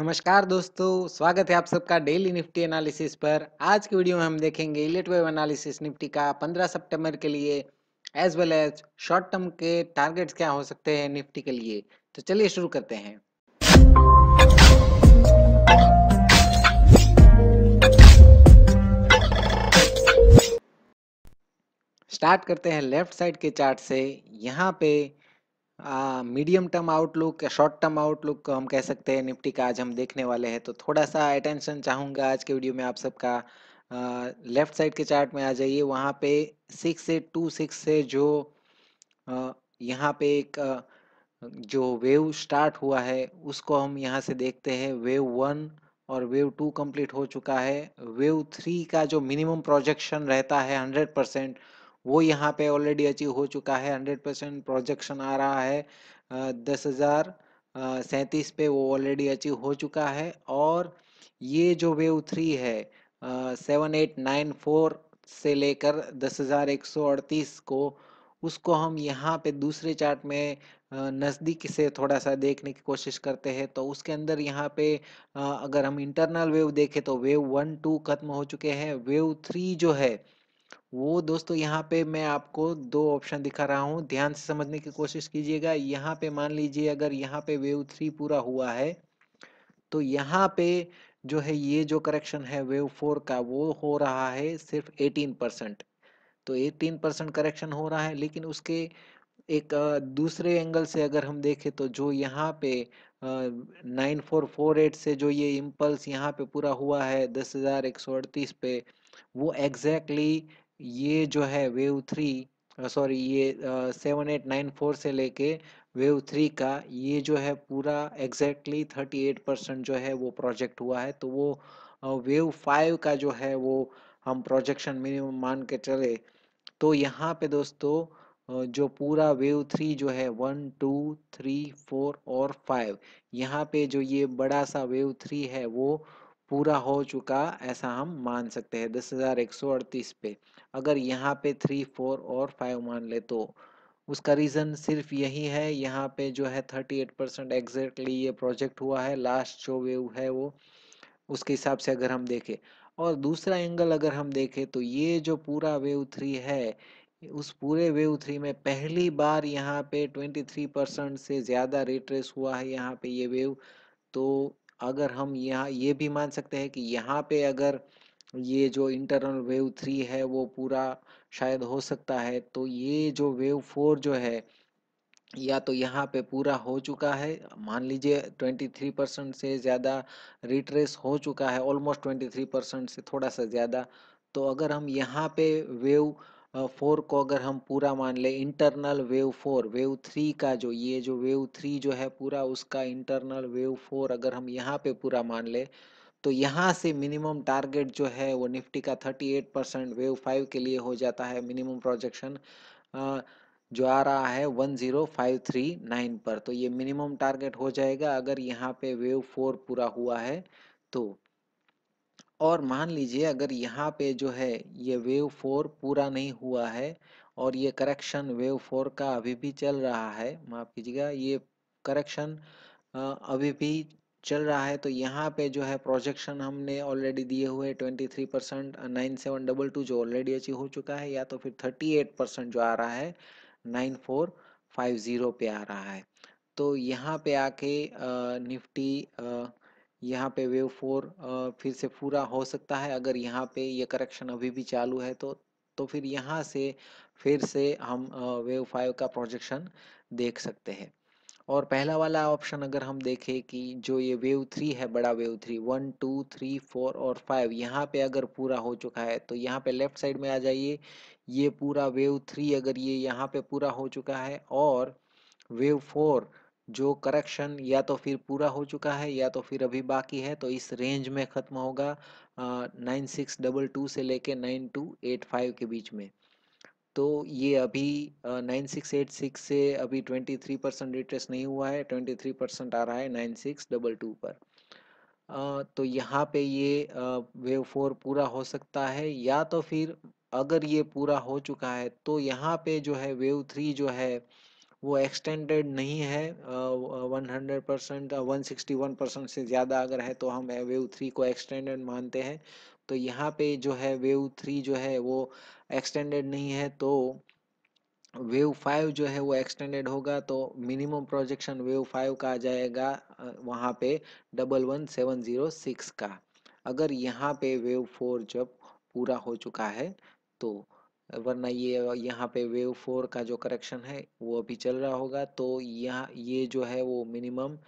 नमस्कार दोस्तों, स्वागत है आप सबका डेली निफ्टी एनालिसिस पर। आज की वीडियो में हम देखेंगे इलेट वेव एनालिसिस निफ्टी का 15 सितंबर के लिए as well as short term के टारगेट्स क्या हो सकते हैं निफ्टी के लिए। तो चलिए शुरू करते हैं। स्टार्ट करते हैं लेफ़्ट साइड के चार्ट से। यहाँ पे मीडियम टर्म आउटलुक या शॉर्ट टर्म आउटलुक हम कह सकते हैं, निफ्टी का आज हम देखने वाले हैं। तो थोड़ा सा अटेंशन चाहूँगा आज के वीडियो में आप सबका। लेफ़्ट साइड के चार्ट में आ जाइए। वहाँ पे सिक्स से टू सिक्स से जो यहाँ पे एक जो वेव स्टार्ट हुआ है, उसको हम यहाँ से देखते हैं। वेव वन और वेव टू कंप्लीट हो चुका है। वेव थ्री का जो मिनिमम प्रोजेक्शन रहता है हंड्रेड परसेंट वो यहाँ पे ऑलरेडी अचीव हो चुका है हंड्रेड परसेंट प्रोजेक्शन आ रहा है दस हज़ार सैंतीस पे वो ऑलरेडी अचीव हो चुका है और ये जो वेव थ्री है सेवन एट नाइन फोर से लेकर दस हज़ार एक सौ अड़तीस को, उसको हम यहाँ पे दूसरे चार्ट में नज़दीक से थोड़ा सा देखने की कोशिश करते हैं। तो उसके अंदर यहाँ पे अगर हम इंटरनल वेव देखें तो वेव वन टू खत्म हो चुके हैं। वेव थ्री जो है वो दोस्तों यहाँ पे मैं आपको दो ऑप्शन दिखा रहा हूँ। ध्यान से समझने की कोशिश कीजिएगा। यहाँ पे मान लीजिए अगर यहाँ पे वेव थ्री पूरा हुआ है तो यहाँ पे जो है ये जो करेक्शन है वेव फोर का वो हो रहा है सिर्फ़ 18 परसेंट। तो 18 परसेंट करेक्शन हो रहा है, लेकिन उसके एक दूसरे एंगल से अगर हम देखें तो जो यहाँ पे नाइन फोर फोर एट से जो ये इम्पल्स यहाँ पे पूरा हुआ है दस हज़ार एक सौ अड़तीस पे, वो एग्जैक्टली ये जो है वेव थ्री सॉरी ये सेवन एट नाइन फोर से लेके वेव थ्री का ये जो है पूरा एग्जैक्टली थर्टी एट परसेंट जो है वो प्रोजेक्ट हुआ है। तो वो वेव फाइव का जो है वो हम प्रोजेक्शन मिनिमम मान के चले। तो यहाँ पे दोस्तों जो पूरा वेव थ्री जो है वन, टू, थ्री, फोर और फाइव, यहाँ पे जो ये बड़ा सा वेव थ्री है वो पूरा हो चुका ऐसा हम मान सकते हैं दस हज़ार एक सौ अड़तीस पे। अगर यहाँ पे थ्री फोर और फाइव मान ले तो। उसका रीज़न सिर्फ़ यही है, यहाँ पे जो है थर्टी एट परसेंट एग्जैक्टली ये प्रोजेक्ट हुआ है लास्ट जो वेव है वो, उसके हिसाब से अगर हम देखें। और दूसरा एंगल अगर हम देखें तो ये जो पूरा वेव थ्री है, उस पूरे वेव थ्री में पहली बार यहाँ पे ट्वेंटी थ्री परसेंट से ज़्यादा रिट्रेस हुआ है यहाँ पे ये वेव तो अगर हम यहाँ, ये भी मान सकते हैं कि यहाँ पे अगर ये जो इंटरनल वेव थ्री है, वो पूरा शायद हो सकता है तो ये जो वेव फोर जो है, या तो यहाँ पे पूरा हो चुका है, मान लीजिए 23 परसेंट से ज़्यादा रिट्रेस हो चुका है ऑलमोस्ट 23 परसेंट से थोड़ा सा ज़्यादा तो अगर हम यहाँ पे वेव फोर को अगर हम पूरा मान ले internal wave four wave three का जो, ये जो वेव थ्री जो है पूरा, उसका इंटरनल वेव फोर अगर हम यहाँ पे पूरा मान ले तो यहाँ से मिनिमम टारगेट जो है वो निफ्टी का thirty eight percent wave five के लिए हो जाता है मिनिमम प्रोजेक्शन जो आ रहा है one zero five three nine पर। तो ये मिनिमम टारगेट हो जाएगा अगर यहाँ पे वेव फोर पूरा हुआ है तो और मान लीजिए अगर यहाँ पे जो है ये वेव फोर पूरा नहीं हुआ है और ये करेक्शन वेव फोर का अभी भी चल रहा है, माफ़ कीजिएगा, ये करेक्शन अभी भी चल रहा है तो यहाँ पे जो है प्रोजेक्शन हमने ऑलरेडी दिए हुए twenty three percent nine seven double two जो ऑलरेडी अचीव हो चुका है, या तो फिर थर्टी एट परसेंट जो आ रहा है, नाइन फोर फाइव ज़ीरो पे आ रहा है। तो यहाँ पे आके निफ्टी यहाँ पे वेव फोर फिर से पूरा हो सकता है। अगर यहाँ पे ये करेक्शन अभी भी चालू है तो तो फिर यहाँ से, फिर से हम वेव फाइव का प्रोजेक्शन देख सकते हैं। और पहला वाला ऑप्शन अगर हम देखें कि जो ये वेव थ्री है, बड़ा wave three one two three four और फाइव यहाँ पे अगर पूरा हो चुका है तो यहाँ पे लेफ़्ट साइड में आ जाइए। ये पूरा वेव थ्री अगर ये यहाँ पे पूरा हो चुका है और वेव फोर जो करेक्शन या तो फिर पूरा हो चुका है या तो फिर अभी बाकी है तो इस रेंज में ख़त्म होगा नाइन सिक्स डबल टू से लेके नाइन टू एट फाइव के बीच में। तो ये अभी नाइन सिक्स एट सिक्स से अभी ट्वेंटी थ्री परसेंट रिट्रेस नहीं हुआ है ट्वेंटी थ्री परसेंट आ रहा है नाइन सिक्स डबल टू पर। आ, तो यहाँ पे ये वेव फोर पूरा हो सकता है या तो फिर अगर ये पूरा हो चुका है तो यहाँ पे जो है वेव थ्री जो है वो एक्सटेंडेड नहीं है one hundred percent one sixty one percent से ज़्यादा अगर है तो हम वेव थ्री को एक्सटेंडेड मानते हैं। तो यहाँ पे जो है वेव थ्री जो है वो एक्सटेंडेड नहीं है तो वेव फाइव जो है वो एक्सटेंडेड होगा तो मिनिमम प्रोजेक्शन वेव फाइव का आ जाएगा वहाँ पे double one seven zero six का। अगर यहाँ पे वेव फोर जब पूरा हो चुका है तो वरना ये, यहाँ पे वेव फोर का जो करेक्शन है, वो अभी चल रहा होगा। तो यहाँ, ये जो है वो मिनिमम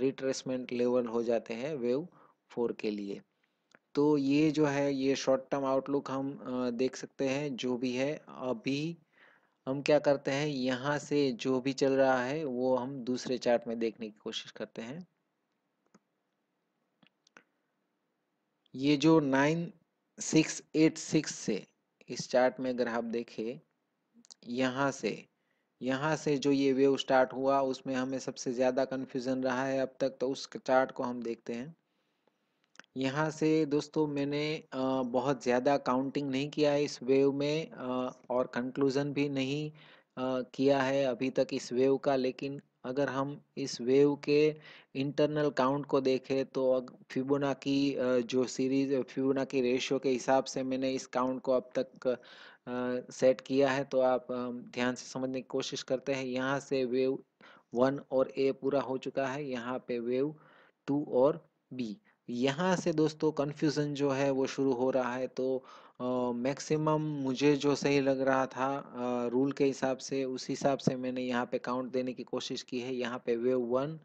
रिट्रेसमेंट लेवल हो जाते हैं वेव फोर के लिए। तो ये जो है, ये शॉर्ट टर्म आउटलुक हम देख सकते हैं जो भी है। अभी हम क्या करते हैं, यहाँ से जो भी चल रहा है, वो हम दूसरे चार्ट में देखने की कोशिश करते हैं। ये जो नाइन सिक्स एट सिक्स से इस चार्ट में अगर आप देखें, यहाँ से यहाँ से जो ये वेव स्टार्ट हुआ, उसमें हमें सबसे ज़्यादा कन्फ्यूज़न रहा है अब तक तो उस चार्ट को हम देखते हैं। यहाँ से दोस्तों मैंने बहुत ज़्यादा काउंटिंग नहीं किया है इस वेव में और कंक्लूज़न भी नहीं किया है अभी तक इस वेव का, लेकिन अगर हम इस वेव के इंटरनल काउंट को देखें तो फिबोना की जो सीरीज़, फिबोना की रेशियो के हिसाब से मैंने इस काउंट को अब तक सेट किया है तो आप ध्यान से समझने की कोशिश करते हैं, यहाँ से वेव वन और ए पूरा हो चुका है, यहाँ पे वेव टू और बी। यहाँ से दोस्तों कन्फ्यूज़न जो है वो शुरू हो रहा है तो मैक्सिमम मुझे जो सही लग रहा था रूल के हिसाब से, उस हिसाब से मैंने यहाँ पे काउंट देने की कोशिश की है। यहाँ पे वेव वन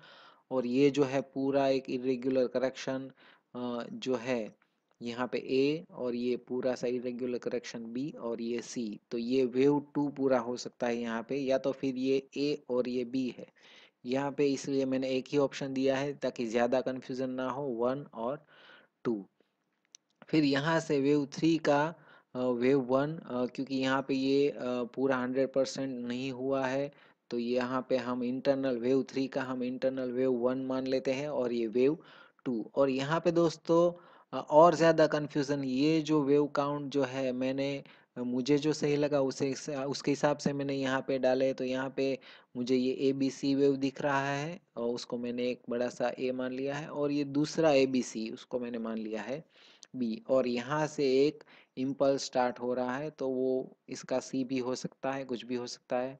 और ये जो है पूरा एक इरेगुलर करेक्शन जो है, यहाँ पे ए और ये पूरा सा इरेगुलर करेक्शन बी और ये सी तो ये वेव टू पूरा हो सकता है यहाँ पे, या तो फिर ये ए और ये बी है। यहाँ पे इसलिए मैंने एक ही ऑप्शन दिया है ताकि ज़्यादा कन्फ्यूज़न ना हो वन और टू फिर यहाँ से वेव थ्री का वेव वन क्योंकि यहाँ पे ये पूरा हंड्रेड परसेंट नहीं हुआ है तो यहाँ पे हम इंटरनल वेव थ्री का हम इंटरनल वेव वन मान लेते हैं और ये वेव टू और यहाँ पे दोस्तों और ज़्यादा कन्फ्यूज़न ये जो वेव काउंट जो है मैंने मुझे जो सही लगा उसे उसके हिसाब से मैंने यहाँ पे डाले तो यहाँ पे मुझे ये ए बी सी वेव दिख रहा है और उसको मैंने एक बड़ा सा ए मान लिया है और ये दूसरा ए बी सी उसको मैंने मान लिया है बी और यहाँ से एक इम्पल्स स्टार्ट हो रहा है तो वो इसका सी भी हो सकता है, कुछ भी हो सकता है।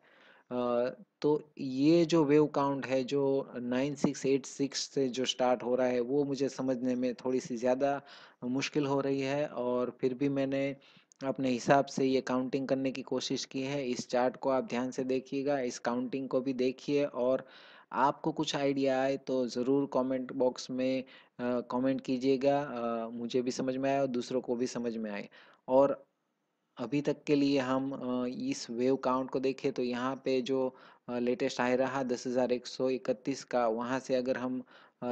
तो ये जो वेव काउंट है, जो नाइन सिक्स एट सिक्स से जो स्टार्ट हो रहा है, वो मुझे समझने में थोड़ी सी ज़्यादा मुश्किल हो रही है और फिर भी मैंने अपने हिसाब से ये काउंटिंग करने की कोशिश की है। इस चार्ट को आप ध्यान से देखिएगा, इस काउंटिंग को भी देखिए और आपको कुछ आइडिया आए तो ज़रूर कमेंट बॉक्स में कमेंट कीजिएगा। मुझे भी समझ में आए और दूसरों को भी समझ में आए। और अभी तक के लिए हम इस वेव काउंट को देखें तो यहाँ पे जो लेटेस्ट आए रहा दस हज़ार एक सौ इकतीस का, वहाँ से अगर हम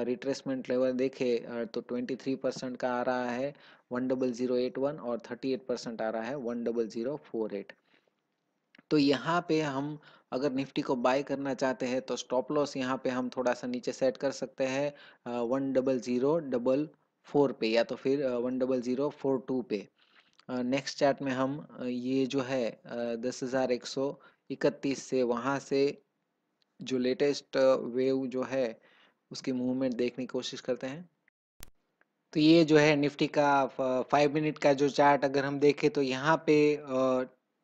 रिट्रेसमेंट लेवल देखें तो ट्वेंटी थ्री परसेंट का आ रहा है one double zero eight one और थर्टी एट परसेंट आ रहा है one double zero four eight तो यहाँ पे हम अगर निफ्टी को बाय करना चाहते हैं तो स्टॉप लॉस यहाँ पे हम थोड़ा सा नीचे सेट कर सकते हैं one double zero double four पे या तो फिर one double zero four two पे। नेक्स्ट चार्ट में हम ये जो है दस हज़ार एक सौ इकतीस से वहाँ से जो लेटेस्ट वेव जो है उसकी मूवमेंट देखने की कोशिश करते हैं। तो ये जो है निफ्टी का फाइव मिनट का जो चार्ट अगर हम देखें तो यहाँ पे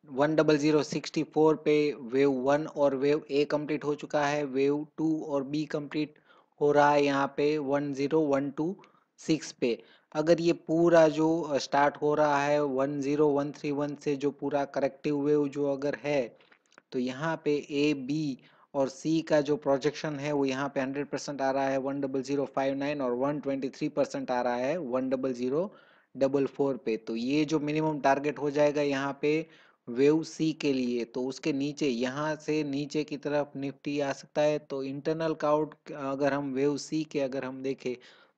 one double zero sixty four पे वेव वन और वेव ए कंप्लीट हो चुका है वेव टू और बी कंप्लीट हो रहा है यहाँ पे one zero one two six पे। अगर ये पूरा जो स्टार्ट हो रहा है one zero one three one से जो पूरा करेक्टिव वेव जो अगर है तो यहाँ पे ए बी और सी का जो प्रोजेक्शन है, वो यहाँ पे हंड्रेड परसेंट आ रहा है one double zero five nine और वन ट्वेंटी थ्री परसेंट आ रहा है one double zero double four पे। तो ये जो मिनिमम टारगेट हो जाएगा यहाँ पे वेव सी के लिए तो उसके नीचे, यहाँ से नीचे की तरफ़ निफ्टी आ सकता है। तो इंटरनल काउट अगर हम वेव सी के अगर हम देखें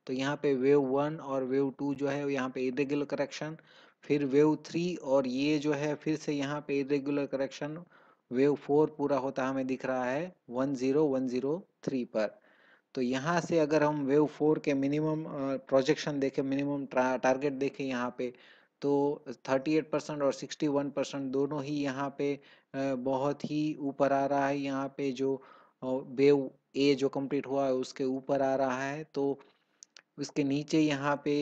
तो यहाँ पे वेव वन और वेव टू जो है यहाँ पे इरेगुलर करेक्शन फिर वेव थ्री और ये जो है, फिर से यहाँ पे इरेगुलर करेक्शन वेव फोर पूरा होता हमें दिख रहा है one zero one zero three पर। तो यहाँ से अगर हम वेव फोर के मिनिमम प्रोजेक्शन देखें, मिनिमम टारगेट देखें यहाँ पे तो 38 परसेंट और 61 परसेंट दोनों ही यहाँ पे बहुत ही ऊपर आ रहा है। यहाँ पे जो वेव ए जो कंप्लीट हुआ है उसके ऊपर आ रहा है। तो उसके नीचे यहाँ पे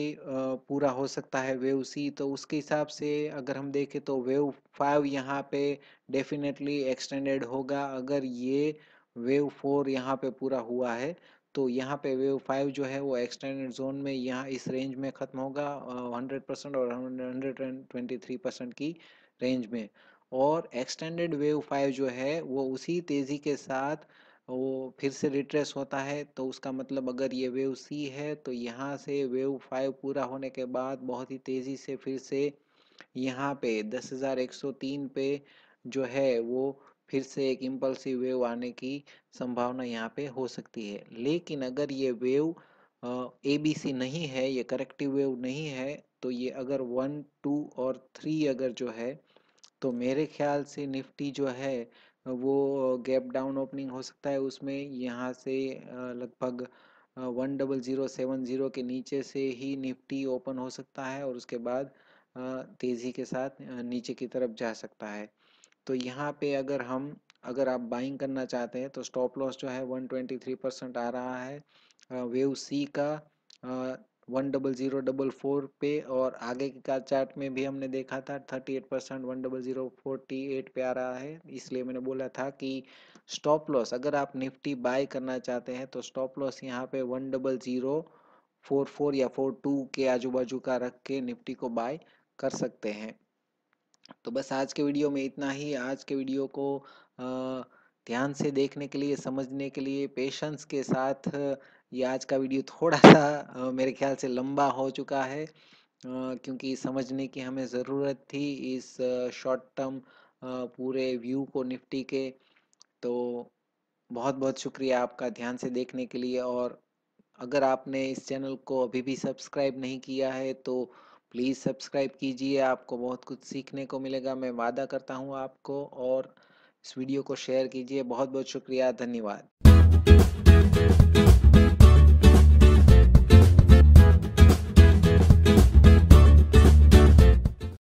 पूरा हो सकता है वेव सी तो उसके हिसाब से अगर हम देखें तो वेव फाइव यहाँ पे डेफिनेटली एक्सटेंडेड होगा। अगर ये वेव फोर यहाँ पे पूरा हुआ है तो यहाँ पे वेव फाइव जो है वो एक्सटेंडेड जोन में यहाँ इस रेंज में ख़त्म होगा हंड्रेड परसेंट और hundred and twenty three percent की रेंज में। और एक्सटेंडेड वेव फाइव जो है वो उसी तेज़ी के साथ वो फिर से रिट्रेस होता है तो उसका मतलब अगर ये वेव सी है तो यहाँ से वेव फाइव पूरा होने के बाद बहुत ही तेज़ी से फिर से यहाँ पे दस हज़ार एक सौ तीन पे जो है, वो फिर से एक इम्पल्सिव वेव आने की संभावना यहाँ पे हो सकती है। लेकिन अगर ये वेव ए बी सी नहीं है, ये करेक्टिव वेव नहीं है तो ये अगर वन, टू और थ्री अगर जो है तो मेरे ख्याल से निफ्टी जो है वो गैप डाउन ओपनिंग हो सकता है उसमें यहाँ से लगभग one double zero seven zero के नीचे से ही निफ्टी ओपन हो सकता है और उसके बाद तेज़ी के साथ नीचे की तरफ़ जा सकता है। तो यहाँ पे अगर हम, अगर आप बाइंग करना चाहते हैं तो स्टॉप लॉस जो है वन ट्वेंटी थ्री परसेंट आ रहा है। वेव सी का one double zero double four पे और आगे का चार्ट में भी हमने देखा था thirty eight percent one double zero forty eight पे आ रहा है। इसलिए मैंने बोला था कि स्टॉप लॉस अगर आप निफ्टी बाय करना चाहते हैं तो स्टॉप लॉस यहाँ पे one double zero four four या फोर टू के आजू बाजू का रख के निफ्टी को बाय कर सकते हैं। तो बस आज के वीडियो में इतना ही। आज के वीडियो को ध्यान से देखने के लिए, समझने के लिए पेशेंस के साथ ये आज का वीडियो थोड़ा सा मेरे ख्याल से लंबा हो चुका है क्योंकि समझने की हमें ज़रूरत थी इस शॉर्ट टर्म पूरे व्यू को निफ्टी के। तो बहुत बहुत शुक्रिया आपका ध्यान से देखने के लिए और अगर आपने इस चैनल को अभी भी सब्सक्राइब नहीं किया है तो प्लीज़ सब्सक्राइब कीजिए, आपको बहुत कुछ सीखने को मिलेगा, मैं वादा करता हूँ आपको और इस वीडियो को शेयर कीजिए बहुत बहुत शुक्रिया, धन्यवाद।